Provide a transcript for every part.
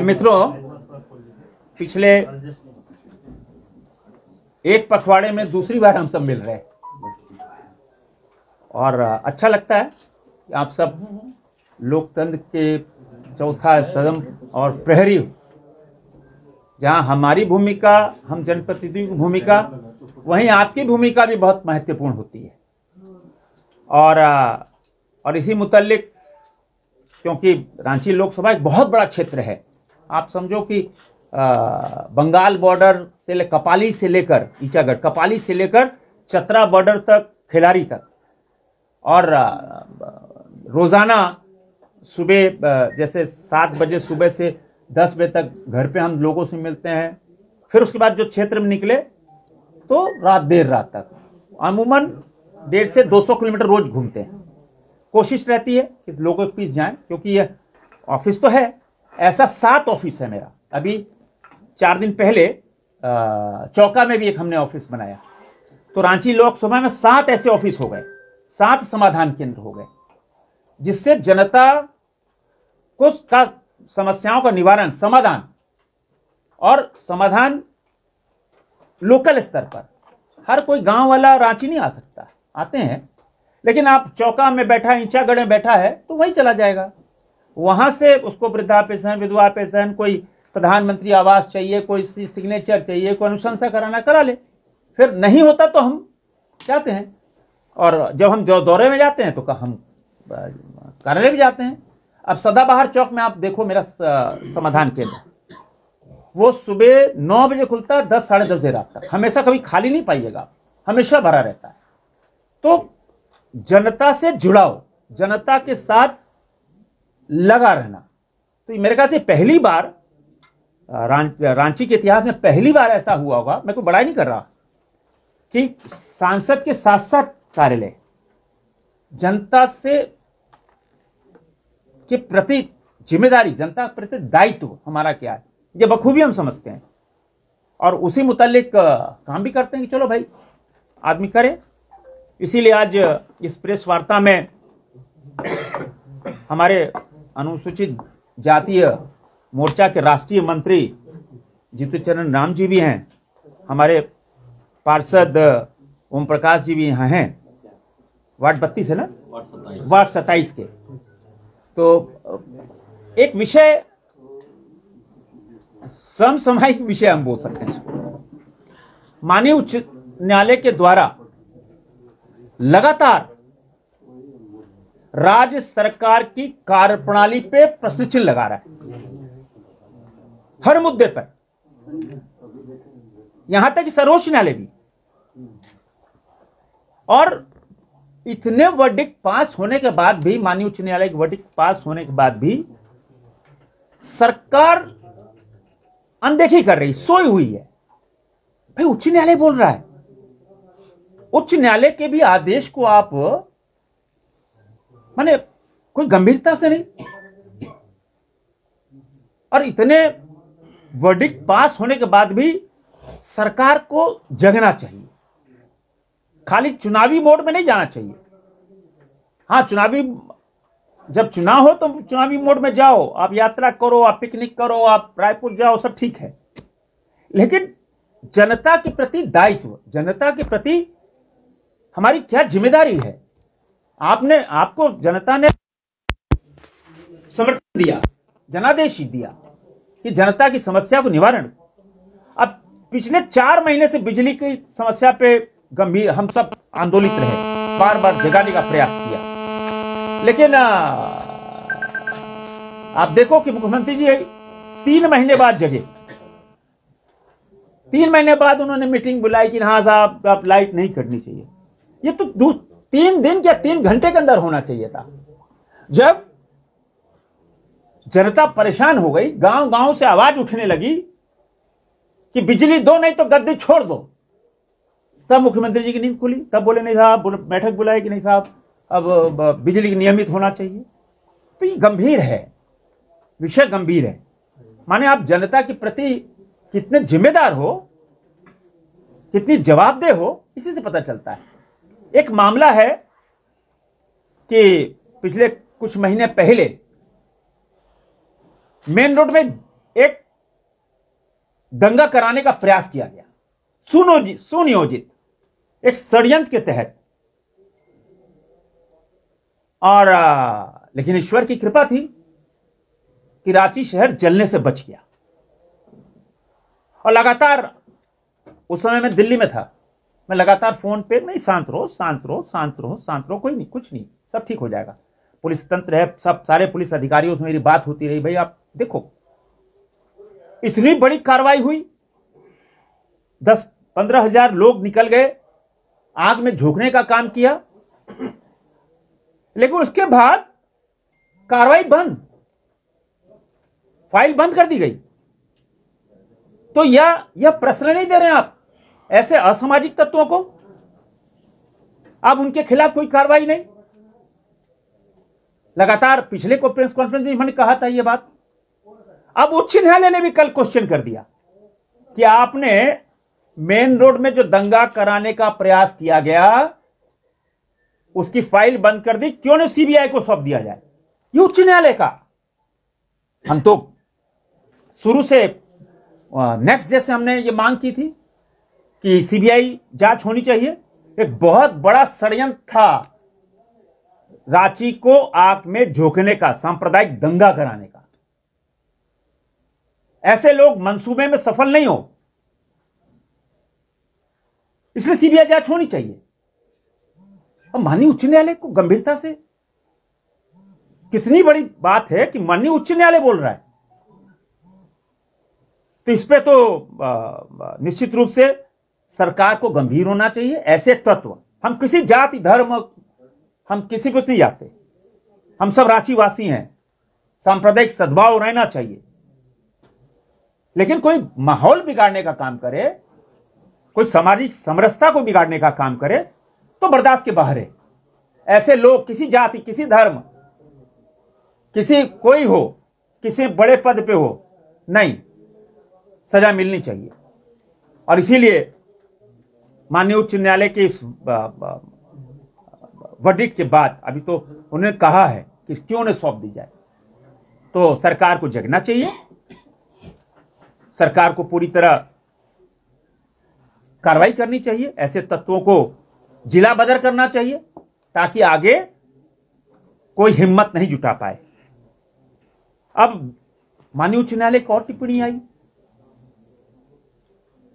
मित्रों, पिछले एक पखवाड़े में दूसरी बार हम सब मिल रहे हैं। और अच्छा लगता है कि आप सब लोकतंत्र के चौथा स्तंभ और प्रहरी जहाँ हमारी भूमिका, हम जनप्रतिनिधि की भूमिका, वहीं आपकी भूमिका भी बहुत महत्वपूर्ण होती है। और और इसी मुतल्लिक क्योंकि रांची लोकसभा एक बहुत बड़ा क्षेत्र है। आप समझो कि बंगाल बॉर्डर से ले, कपाली से लेकर ईचागढ़ कपाली से लेकर चतरा बॉर्डर तक, खिलाड़ी तक। और रोज़ाना सुबह जैसे सात बजे सुबह से दस बजे तक घर पे हम लोगों से मिलते हैं। फिर उसके बाद जो क्षेत्र में निकले तो रात, देर रात तक। अमूमन डेढ़ से 200 किलोमीटर रोज घूमते हैं। कोशिश रहती है कि लोगों के बीच जाएँ, क्योंकि ये ऑफ़िस तो है, ऐसा सात ऑफ़िस है मेरा। अभी चार दिन पहले चौका में भी एक हमने ऑफ़िस बनाया। तो रांची लोकसभा में सात ऐसे ऑफ़िस हो गए, सात समाधान केंद्र हो गए, जिससे जनता को का समस्याओं का निवारण, समाधान और समाधान लोकल स्तर पर। हर कोई गाँव वाला रांची नहीं आ सकता। आते हैं लेकिन आप चौका में बैठा, ईंचागढ़ में बैठा है तो वहीं चला जाएगा। वहाँ से उसको वृद्धा पेंशन विधवा पेंशन कोई प्रधानमंत्री आवास चाहिए, कोई सिग्नेचर चाहिए, कोई अनुशंसा कराना करा ले। फिर नहीं होता तो हम जाते हैं। और जब हम जो दौरे में जाते हैं तो हम, कार्यालय भी जाते हैं। अब सदाबहार चौक में आप देखो मेरा समाधान केंद्र। वो सुबह नौ बजे खुलता है दस, साढ़े दस बजे रात तक। हमेशा कभी खाली नहीं पाइएगा हमेशा भरा रहता है। तो जनता से जुड़ाओ जनता के साथ लगा रहना। तो मेरे ख्याल से पहली बार अ, रां, रांची के इतिहास में पहली बार ऐसा हुआ होगा। मैं कोई बड़ाई नहीं कर रहा कि सांसद के साथ साथ कार्यालय जनता से के प्रति ज़िम्मेदारी जनता के प्रति दायित्व हमारा क्या है? ये बखूबी हम समझते हैं। और उसी मुतालिक काम भी करते हैं कि चलो भाई आदमी करे। इसीलिए आज इस प्रेस वार्ता में हमारे अनुसूचित जातीय मोर्चा के राष्ट्रीय मंत्री जीतू चरण राम जी भी हैं, हमारे पार्षद ओम प्रकाश जी भी यहाँ हैं। वार्ड बत्तीस है ना? वार्ड सत्ताईस के। तो एक विषय, समसामयिक विषय हम बोल सकते हैं माननीय उच्च न्यायालय के द्वारा लगातार राज्य सरकार की कार्यप्रणाली पे प्रश्न चिन्ह लगा रहा है। हर मुद्दे पर। यहाँ तक सर्वोच्च न्यायालय भी। और इतने वर्डिक्ट पास होने के बाद भी, माननीय उच्च न्यायालय के वर्डिक्ट पास होने के बाद भी, सरकार अनदेखी कर रही, सोई हुई है। भाई उच्च न्यायालय बोल रहा है। उच्च न्यायालय के भी आदेश को आप, माने कोई गंभीरता से नहीं? और इतने वर्डिक्ट पास होने के बाद भी सरकार को जगना चाहिए। खाली चुनावी मोड में नहीं जाना चाहिए। हाँ चुनावी, जब चुनाव हो तो चुनावी मोड में जाओ, आप यात्रा करो, आप पिकनिक करो, आप रायपुर जाओ, सब ठीक है। लेकिन जनता के प्रति दायित्व, जनता के प्रति हमारी क्या ज़िम्मेदारी है? आपने आपको जनता ने समर्थन दिया जनादेश दिया कि जनता की समस्या को निवारण। अब पिछले चार महीने से बिजली की समस्या पे गंभीर हम सब आंदोलित रहे बार बार जगाने का प्रयास किया। लेकिन आ, आप देखो कि मुख्यमंत्री जी तीन महीने बाद जगे। तीन महीने बाद उन्होंने मीटिंग बुलाई कि हाँ साहब आप लाइट नहीं करनी चाहिए। ये तो तीन दिन या तीन घंटे के अंदर होना चाहिए था। जब जनता परेशान हो गई गाँव गाँव से आवाज़ उठने लगी कि बिजली दो, नहीं तो गद्दी छोड़ दो। तब मुख्यमंत्री जी की नींद खुली। तब बोले, नहीं साहब बैठक बुलाई कि नहीं साहब, अब बिजली नियमित होना चाहिए। तो ये गंभीर है। विषय गंभीर है। माने आप जनता के प्रति कितने जिम्मेदार हो, कितनी जवाबदेह हो, इसी से पता चलता है। एक मामला है कि पिछले कुछ महीने पहले मेन रोड में एक दंगा कराने का प्रयास किया गया। सुनोजित सुनियोजित एक षडयंत्र के तहत। और लेकिन ईश्वर की कृपा थी कि रांची शहर जलने से बच गया। और लगातार उस समय मैं दिल्ली में था। मैं लगातार फ़ोन पे, नहीं, शांत रहो शांत रहो शांत रहो शांत रहो, कोई नहीं, कुछ नहीं, सब ठीक हो जाएगा। पुलिस तंत्र है, सब, सारे पुलिस अधिकारियों से मेरी बात होती रही, भाई, आप देखो, इतनी बड़ी कार्रवाई हुई, दस, पंद्रह हज़ार लोग निकल गए, आग में झोंकने का काम किया, लेकिन उसके बाद कार्रवाई बंद, फ़ाइल बंद कर दी गई। तो यह प्रश्न नहीं दे रहे आप ऐसे असामाजिक तत्वों को? अब उनके खिलाफ कोई कार्रवाई नहीं। लगातार पिछले को प्रेस कॉन्फ्रेंस में मैंने कहा था यह बात। अब उच्च न्यायालय ने भी कल क्वेश्चन कर दिया कि आपने मेन रोड में जो दंगा कराने का प्रयास किया गया, उसकी फ़ाइल बंद कर दी। क्यों नहीं सीबीआई को सौंप दिया जाए? ये उच्च न्यायालय का। हम तो शुरू से नेक्स्ट जैसे हमने ये मांग की थी। कि सीबीआई जाँच होनी चाहिए। एक बहुत बड़ा षडयंत्र था रांची को आग में झोंकने का, सांप्रदायिक दंगा कराने का। ऐसे लोग मंसूबे में सफल नहीं हो। इसलिए सीबीआई जाँच होनी चाहिए। अब माननीय उच्च न्यायालय को गंभीरता से। कितनी बड़ी बात है कि माननीय उच्च न्यायालय बोल रहा है। तो इस पे तो निश्चित रूप से सरकार को गंभीर होना चाहिए, ऐसे तत्व। हम किसी जाति, धर्म, हम किसी को नहीं जाते हम सब रांचीवासी हैं। सांप्रदायिक सद्भाव रहना चाहिए। लेकिन कोई माहौल बिगाड़ने का काम करे, कोई सामाजिक समरसता को बिगाड़ने का काम करे तो बर्दाश्त के बाहर है। ऐसे लोग, किसी जाति, किसी धर्म, किसी कोई हो, किसी बड़े पद पे हो, नहीं। सजा मिलनी चाहिए। और इसीलिए माननीय उच्च न्यायालय के इस वर्डिक के बाद, अभी तो उन्होंने कहा है कि क्यों न सौंप दी जाए? तो सरकार को जगना चाहिए। सरकार को पूरी तरह कार्रवाई करनी चाहिए। ऐसे तत्वों को जिला बदर करना चाहिए, ताकि आगे कोई हिम्मत नहीं जुटा पाए। अब माननीय उच्च न्यायालय की और टिप्पणी आई।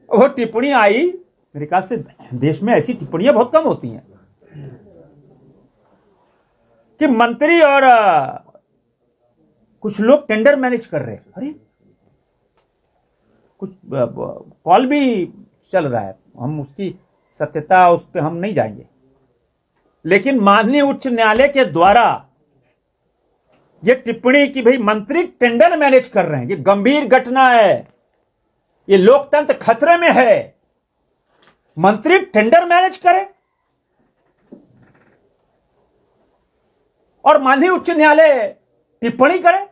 वो टिप्पणी आई मेरे ख्याल से देश में ऐसी टिप्पणियाँ बहुत कम होती हैं कि मंत्री और कुछ लोग टेंडर मैनेज कर रहे हैं। अरे, कुछ कॉल भी चल रहा है। हम उसकी सत्यता, उस पर हम नहीं जाएँगे। लेकिन माननीय उच्च न्यायालय के द्वारा यह टिप्पणी कि भाई मंत्री टेंडर मैनेज कर रहे हैं, ये गंभीर घटना है, ये लोकतंत्र खतरे में है मंत्री टेंडर मैनेज करे। और माननीय उच्च न्यायालय टिप्पणी करे।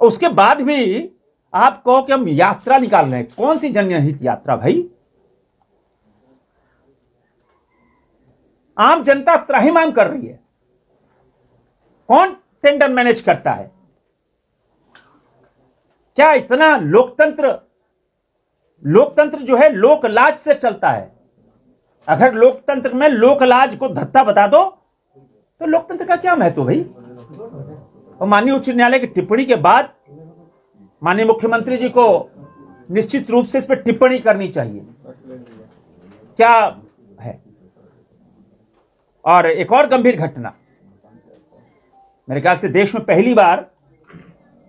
उसके बाद भी आप कहो कि हम यात्रा निकाल रहे हैं। कौन सी जनहित यात्रा भाई? आम जनता त्राहीमाम कर रही है। कौन टेंडर मैनेज करता है? क्या इतना लोकतंत्र लोकतंत्र जो है लोकलाज से चलता है। अगर लोकतंत्र में लोकलाज को धत्ता बता दो तो लोकतंत्र का क्या महत्व भाई? और माननीय उच्च न्यायालय की टिप्पणी के बाद माननीय मुख्यमंत्री जी को निश्चित रूप से इस पर टिप्पणी करनी चाहिए। क्या है? और एक और गंभीर घटना। मेरे ख्याल से देश में पहली बार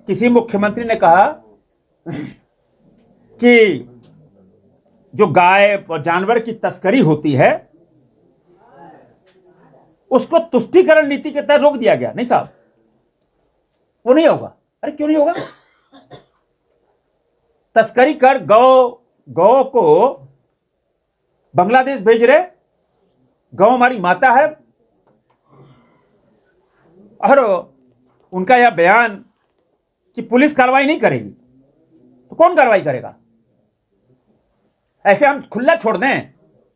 किसी मुख्यमंत्री ने कहा कि जो गाय और जानवर की तस्करी होती है, उसको तुष्टिकरण नीति के तहत रोक दिया गया, नहीं साहब? वो नहीं होगा। अरे क्यों नहीं होगा? तस्करी कर गौ गौ को बांग्लादेश भेज रहे, गौ हमारी माता है। और उनका यह बयान कि पुलिस कार्रवाई नहीं करेगी तो कौन कार्रवाई करेगा? ऐसे हम खुला छोड़ दें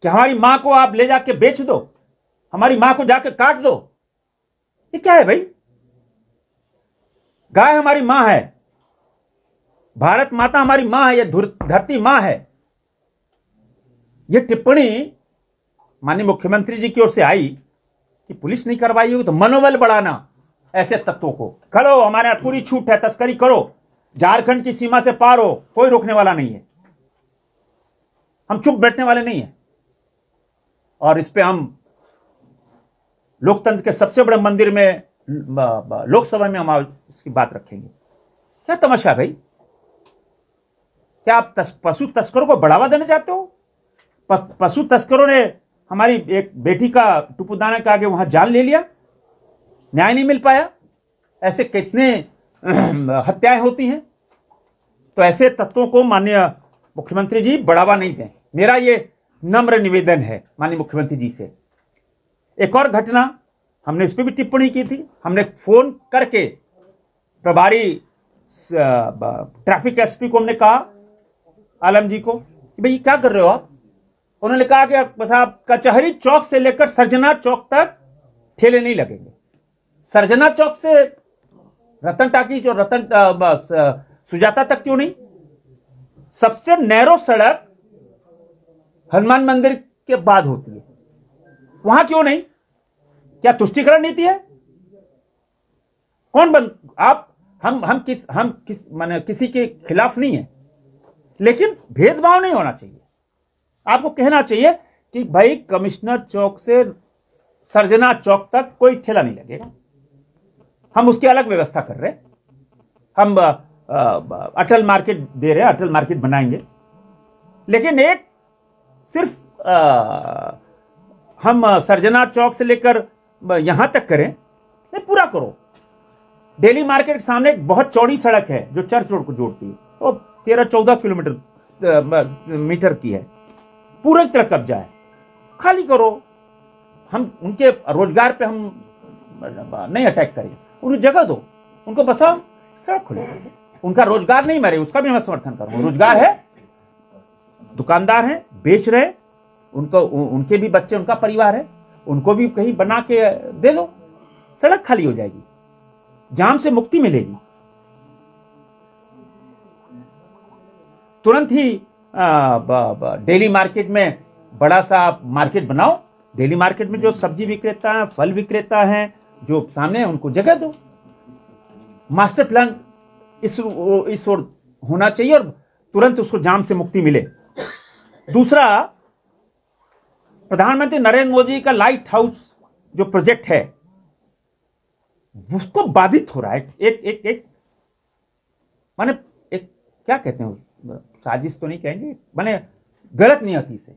कि हमारी माँ को आप ले जाके बेच दो, हमारी माँ को जाके काट दो। ये क्या है भाई? गाय हमारी माँ है, भारत माता हमारी माँ है यह धरती माँ है। यह टिप्पणी माननीय मुख्यमंत्री जी की ओर से आई कि पुलिस नहीं करवाई होगी तो मनोबल बढ़ाना, ऐसे तत्वों को। करो, हमारे यहाँ पूरी छूट है, तस्करी करो, झारखंड की सीमा से पार हो, कोई रोकने वाला नहीं है। हम चुप बैठने वाले नहीं है। और इस पे हम लोकतंत्र के सबसे बड़े मंदिर में लोकसभा में हम इसकी बात रखेंगे। क्या तमाशा भाई? क्या आप तस, पशु तस्करों को बढ़ावा देना चाहते हो? पशु तस्करों ने हमारी एक बेटी का टुपुदाना के आगे वहाँ जान ले लिया न्याय नहीं मिल पाया। ऐसे कितने हत्याएँ होती हैं। तो ऐसे तत्वों को माननीय मुख्यमंत्री जी बढ़ावा नहीं दें। मेरा ये नम्र निवेदन है, माननीय मुख्यमंत्री जी से। एक और घटना, हमने इस पर भी टिप्पणी की थी। हमने फ़ोन करके प्रभारी ट्रैफ़िक एसपी को हमने कहा, आलम जी को, कि भाई क्या कर रहे हो आप? उन्होंने कहा कि साहब कचहरी चौक से लेकर सरजना चौक तक ठेले नहीं लगेंगे। सरजना चौक से रतन टाकीज और रतन सुजाता तक क्यों नहीं? सबसे नैरो सड़क हनुमान मंदिर के बाद होती है। वहाँ क्यों नहीं? क्या तुष्टिकरण नीति है? कौन बंद आप, हम हम किस हम किस, माने किसी के खिलाफ नहीं है। लेकिन भेदभाव नहीं होना चाहिए। आपको कहना चाहिए कि भाई कमिश्नर चौक से सरजना चौक तक कोई ठेला नहीं लगेगा। हम उसकी अलग व्यवस्था कर रहे हैं। हम अटल मार्केट दे रहे हैं, अटल मार्केट बनाएँगे। लेकिन एक सिर्फ़ आ, हम सरजना चौक से लेकर यहाँ तक करें नहीं पूरा करो। डेली मार्केट के सामने एक बहुत चौड़ी सड़क है जो चर्च रोड को जोड़ती है। तो तेरह चौदह किलोमीटर मीटर की है। पूरी तरह कब्जा है। खाली करो। हम उनके रोज़गार पे हम नहीं अटैक करें। उन्हें जगह दो। उनको बसाओ सड़क खुले। उनका रोज़गार नहीं मरे उसका भी मैं समर्थन करूँगा रोज़गार है दुकानदार हैं, बेच रहे उनको उनके भी बच्चे, उनका परिवार है, उनको भी कहीं बना के दे दो, सड़क खाली हो जाएगी, जाम से मुक्ति मिलेगी। तुरंत ही डेली मार्केट में बड़ा सा मार्केट बनाओ, डेली मार्केट में जो सब्ज़ी विक्रेता है, फल विक्रेता हैं, जो सामने है, उनको जगह दो। मास्टर प्लान इस इस ओर होना चाहिए और तुरंत उसको जाम से मुक्ति मिले। दूसरा, प्रधानमंत्री नरेंद्र मोदी का लाइट हाउस जो प्रोजेक्ट है, उसको बाधित हो रहा है। एक एक एक माने एक, क्या कहते हैं, साजिश तो नहीं कहेंगे, माने गलत नियति से।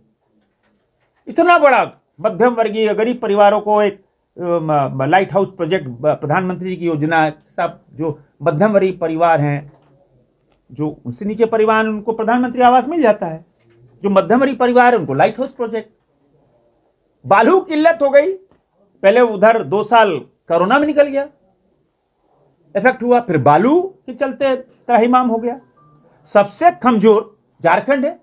इतना बड़ा मध्यम वर्गीय गरीब परिवारों को एक लाइट हाउस प्रोजेक्ट, प्रधानमंत्री की योजना सब जो मध्यम वर्गीय परिवार हैं, जो उनसे नीचे परिवार उनको प्रधानमंत्री आवास मिल जाता है। जो मध्यम परिवार है, उनको लाइट हाउस प्रोजेक्ट बालू किल्लत हो गई। पहले उधर दो साल कोरोना में निकल गया। इफ़ेक्ट हुआ, फिर बालू के चलते त्राहीमाम हो गया। सबसे कमज़ोर झारखंड है।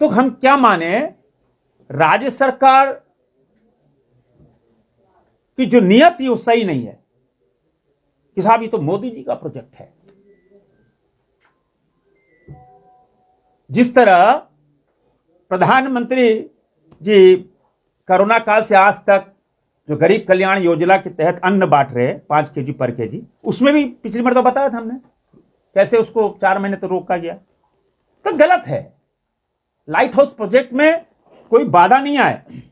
तो हम क्या माने? राज्य सरकार की जो नियत थी वो सही नहीं है। कि साहब, ये तो मोदी जी का प्रोजेक्ट है। जिस तरह प्रधानमंत्री जी कोरोना काल से आज तक जो गरीब कल्याण योजना के तहत अन्न बांट रहे हैं, पाँच के जी पर के जी उसमें भी पिछली मरतबा बताया था हमने, कैसे उसको चार महीने तो रोका गया। तो गलत है। लाइट हाउस प्रोजेक्ट में कोई बाधा नहीं आए।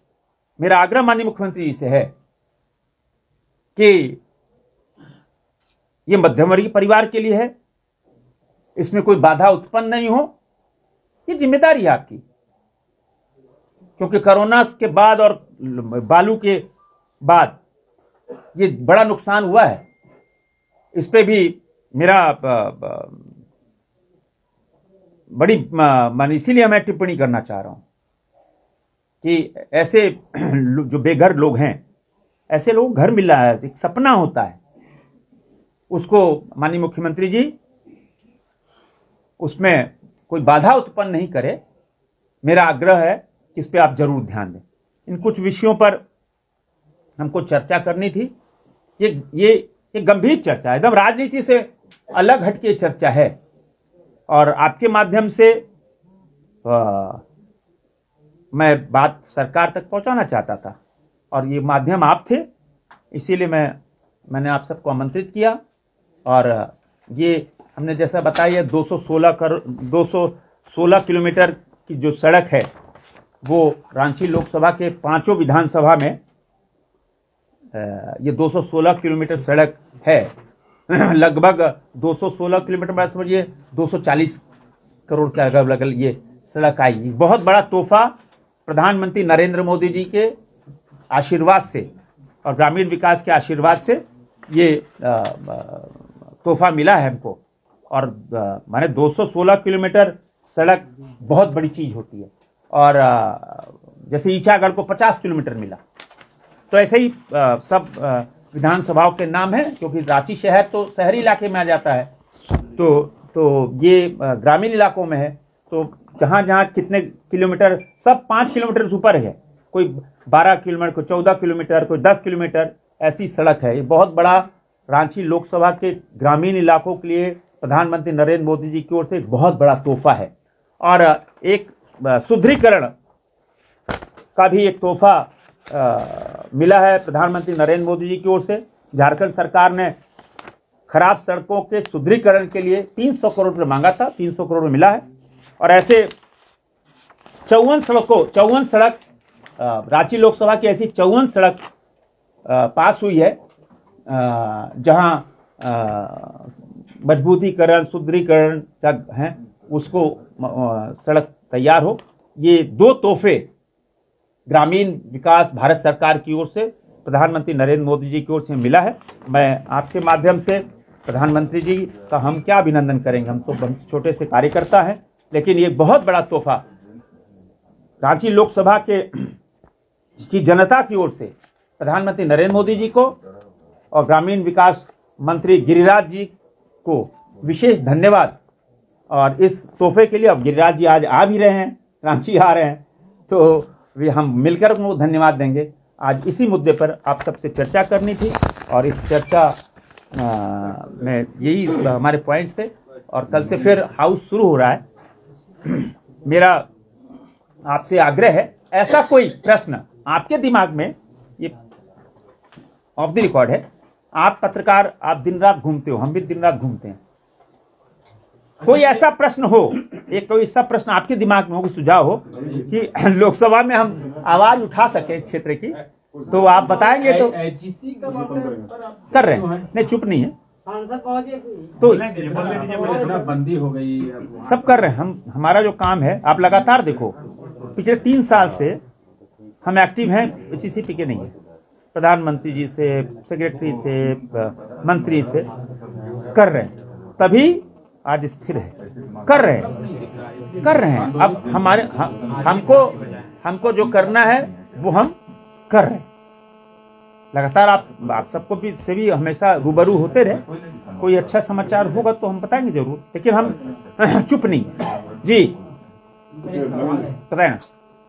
मेरा आग्रह माननीय मुख्यमंत्री जी से है कि यह मध्यम वर्गीय परिवार के लिए है, इसमें कोई बाधा उत्पन्न नहीं हो, ये ज़िम्मेदारी है आपकी। क्योंकि कोरोना के बाद और बालू के बाद ये बड़ा नुकसान हुआ है। इस पर भी मेरा बड़ी मान इसीलिए मैं टिप्पणी करना चाह रहा हूँ कि ऐसे जो बेघर लोग हैं, ऐसे लोग घर मिल रहा है, एक सपना होता है। उसको माननीय मुख्यमंत्री जी, उसमें कोई बाधा उत्पन्न नहीं करे। मेरा आग्रह है इस पर आप ज़रूर ध्यान दें। इन कुछ विषयों पर हमको चर्चा करनी थी। ये ये एक गंभीर चर्चा है। एकदम राजनीति से अलग हटके चर्चा है। और आपके माध्यम से आ, मैं बात सरकार तक पहुंचाना चाहता था। और ये माध्यम आप थे इसीलिए मैं मैंने आप सबको आमंत्रित किया। और ये हमने जैसा बताया 216 करोड़ 216 किलोमीटर की जो सड़क है वो रांची लोकसभा के पाँचों विधानसभा में ये 216 किलोमीटर सड़क है। लगभग 216 किलोमीटर में समझिए 240 करोड़ के लगभग ये सड़क आई। बहुत बड़ा तोहफा प्रधानमंत्री नरेंद्र मोदी जी के आशीर्वाद से और ग्रामीण विकास के आशीर्वाद से ये तोहफा मिला है हमको। और माने 216 किलोमीटर सड़क बहुत बड़ी चीज़ होती है। और जैसे ईचागढ़ को 50 किलोमीटर मिला। तो ऐसे ही सब विधानसभाओं के नाम है, क्योंकि रांची शहर तो शहरी इलाके में आ जाता है। तो तो ये ग्रामीण इलाकों में है। तो जहाँ जहाँ कितने किलोमीटर, सब पाँच किलोमीटर ऊपर है। कोई बारह किलोमीटर, कोई चौदह किलोमीटर, कोई दस किलोमीटर ऐसी सड़क है। ये बहुत बड़ा रांची लोकसभा के ग्रामीण इलाकों के लिए प्रधानमंत्री नरेंद्र मोदी जी की ओर से एक बहुत बड़ा तोहफा है। और, एक सुदृढ़ीकरण का भी एक तोहफा मिला है प्रधानमंत्री नरेंद्र मोदी जी की ओर से। झारखंड सरकार ने खराब सड़कों के सुदृढ़ीकरण के लिए 300 करोड़ रुपये मांगा था 300 करोड़ मिला है। और ऐसे चौवन सड़कों, चौवन सड़क रांची लोकसभा की ऐसी चौवन सड़क पास हुई है जहाँ मजबूतीकरण, सुदृढ़ीकरण है, उसको सड़क तैयार हो। ये दो तोहफे ग्रामीण विकास भारत सरकार की ओर से प्रधानमंत्री नरेंद्र मोदी जी की ओर से मिला है। मैं आपके माध्यम से प्रधानमंत्री जी का हम क्या अभिनंदन करेंगे? हम तो छोटे से कार्यकर्ता हैं, लेकिन ये बहुत बड़ा तोहफा रांची लोकसभा के की जनता की ओर से प्रधानमंत्री नरेंद्र मोदी जी को और ग्रामीण विकास मंत्री गिरिराज जी को विशेष धन्यवाद। और इस तोहफे के लिए अब गिरिराज जी आज आ भी रहे हैं रांची आ रहे हैं। तो वे हम मिलकर उनको धन्यवाद देंगे। आज इसी मुद्दे पर आप सबसे चर्चा करनी थी और इस चर्चा में यही हमारे पॉइंट्स थे और कल से फिर हाउस शुरू हो रहा है। मेरा आपसे आग्रह है, ऐसा कोई प्रश्न आपके दिमाग में, ये ऑफ़ द रिकॉर्ड है, आप पत्रकार, आप दिन रात घूमते हो, हम भी दिन रात घूमते हैं। कोई ऐसा प्रश्न हो, एक कोई ऐसा प्रश्न आपके दिमाग में हो, कोई सुझाव हो, कि लोकसभा में हम आवाज़ उठा सके इस क्षेत्र की तो आप बताएँगे तो कर रहे हैं। नहीं, चुप नहीं है। तो बंदी हो गई सब कर रहे हैं। हम, हमारा जो काम है, आप लगातार देखो, पिछले तीन साल से हम एक्टिव हैं एच के नहीं है। प्रधानमंत्री जी से, सेक्रेटरी से, मंत्री से कर रहे हैं। तभी आज स्थिर है। कर रहे हैं। कर रहे हैं। अब हमारे हम, हमको हमको जो करना है वो हम कर रहे हैं। लगातार आप आप सबको भी से भी हमेशा रूबरू होते रहे। कोई अच्छा समाचार होगा तो हम बताएँगे ज़रूर। लेकिन हम चुप नहीं जी। बताए ना।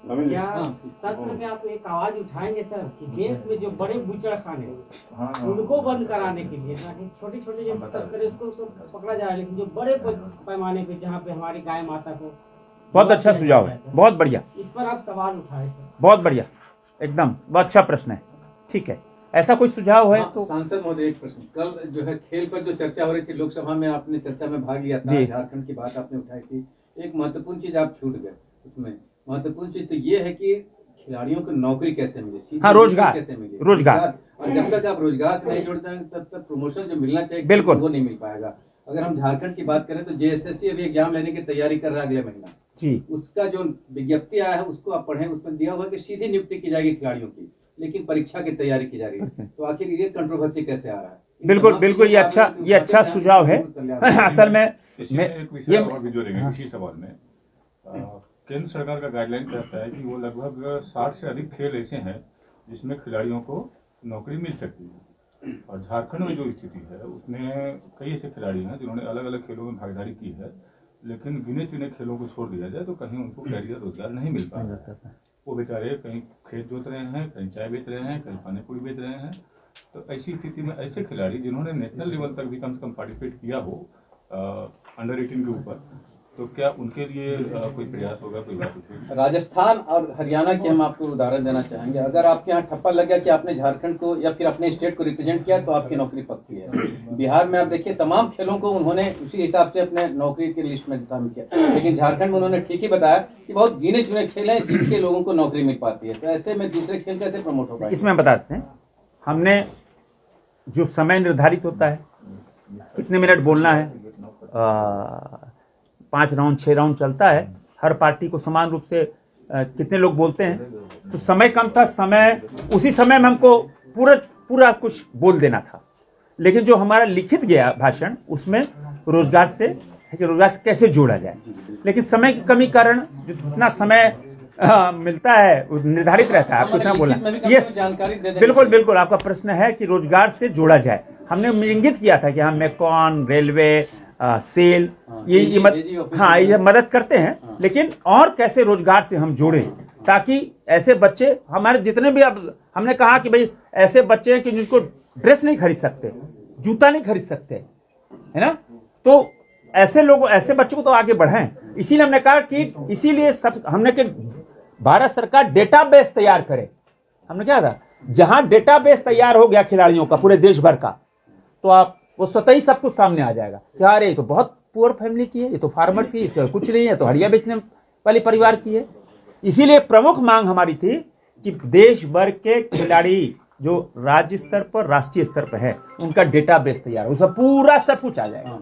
क्या सत्र में आप एक आवाज़ उठाएँगे सर कि देश में जो बड़े बुचड़ खाने हाँ, हाँ। उनको बंद कराने के लिए छोटे छोटे जो तस्करे उसको तो पकड़ा जाए लेकिन जो बड़े पैमाने पे जहाँ पे हमारी गाय माता को बहुत अच्छा सुझाव है। बहुत बढ़िया। इस पर आप सवाल उठाए बहुत बढ़िया। एकदम बहुत अच्छा प्रश्न है। ठीक है। ऐसा कोई सुझाव है? हाँ, तो सांसद महोदय एक प्रश्न। कल जो है खेल पर जो चर्चा हो रही थी लोकसभा में आपने चर्चा में भाग लिया था। झारखंड की बात आपने उठाई थी। एक महत्वपूर्ण चीज़ आप छूट गए उसमें। महत्वपूर्ण चीज़ तो ये है कि खिलाड़ियों को नौकरी कैसे मिले? हाँ रोज़गार कैसे मिले? रोज़गार। और जब तक आप रोज़गार से नहीं जुड़ते हैं तब तक प्रमोशन जो मिलना चाहिए बिल्कुल। वो नहीं मिल पाएगा। अगर हम झारखंड की बात करें तो जेएसएससी अभी एग्ज़ाम लेने की तैयारी कर रहा है अगले महीना। जी। उसका जो विज्ञप्ति आया है उसको आप पढ़ें उसमें दिया हुआ कि सीधी नियुक्ति की जाएगी खिलाड़ियों की लेकिन परीक्षा की तैयारी की जा रही है। तो आखिर ये कंट्रोवर्सी कैसे आ रहा है? बिल्कुल बिल्कुल ये अच्छा ये अच्छा सुझाव है। असल में ये सवाल में। केंद्र सरकार का गाइडलाइन कहता है कि वो लगभग साठ से अधिक खेल ऐसे हैं जिसमें खिलाड़ियों को नौकरी मिल सकती है। और झारखंड में जो स्थिति है उसमें कई ऐसे खिलाड़ी हैं जिन्होंने अलग अलग खेलों में भागीदारी की है लेकिन गिने चुने खेलों को छोड़ दिया जाए तो कहीं उनको कैरियर रोज़गार नहीं मिल पाता। वो बेचारे कहीं खेत जोत रहे हैं कहीं चाय बेच रहे हैं कहीं पानी पूरी बेच रहे हैं। तो ऐसी स्थिति में ऐसे खिलाड़ी जिन्होंने नेशनल लेवल तक भी कम से कम पार्टिसिपेट किया हो अंडर एटीन के ऊपर तो क्या उनके लिए कोई प्रयास होगा कोई बात राजस्थान और हरियाणा के हम आपको उदाहरण देना चाहेंगे। अगर आपके यहाँ ठप्पा लग गया कि आपने झारखंड को या फिर अपने स्टेट को रिप्रेजेंट किया तो आपकी नौकरी पक्की है। बिहार में आप देखिए तमाम खेलों को उन्होंने उसी हिसाब से अपने नौकरी की लिस्ट में शामिल किया। लेकिन झारखंड में उन्होंने ठीक ही बताया कि बहुत गिने चुने खेल है जिनके लोगों को नौकरी मिल पाती है। तो ऐसे में दूसरे खेल कैसे प्रमोट हो पाएँगे? इसमें बताते हैं। हमने जो समय निर्धारित होता है कितने मिनट बोलना है आ, पाँच राउंड छः राउंड चलता है हर पार्टी को समान रूप से आ, कितने लोग बोलते हैं तो समय कम था समय उसी समय में हमको पूरा पूरा कुछ बोल देना था। लेकिन जो हमारा लिखित गया भाषण उसमें रोज़गार से कि रोज़गार से कैसे जोड़ा जाए? लेकिन समय की कमी कारण जो जितना समय आ, मिलता है निर्धारित रहता है। आपको इतना बोला यस बिल्कुल बिल्कुल आपका प्रश्न है कि रोज़गार से जोड़ा जाए। हमने इंगित किया था कि हम मेकॉन रेलवे आ, सेल हाँ, ये ये मद, हाँ ये मदद करते हैं हाँ। लेकिन और कैसे रोज़गार से हम जोड़ें ताकि ऐसे बच्चे हमारे जितने भी अब हमने कहा कि भाई ऐसे बच्चे हैं कि जिनको ड्रेस नहीं खरीद सकते जूता नहीं खरीद सकते है ना? तो ऐसे लोगों ऐसे बच्चों को तो आगे बढ़ाएँ। इसीलिए हमने कहा कि इसीलिए सब हमने कि भारत सरकार डेटाबेस तैयार करे। हमने क्या था जहाँ डेटाबेस तैयार हो गया खिलाड़ियों का पूरे देश भर का तो आप वो स्वतः ही सब कुछ सामने आ जाएगा क्या अरे तो बहुत पुअर फैमिली की है, ये तो फार्मर की इसका कुछ नहीं है तो हड़िया बेचने वाले परिवार की है इसीलिए प्रमुख मांग हमारी थी कि देश भर के खिलाड़ी जो राज्य स्तर पर, राष्ट्रीय स्तर पर है, उनका डेटाबेस तैयार हो उसका पूरा सब कुछ आ जाएगा।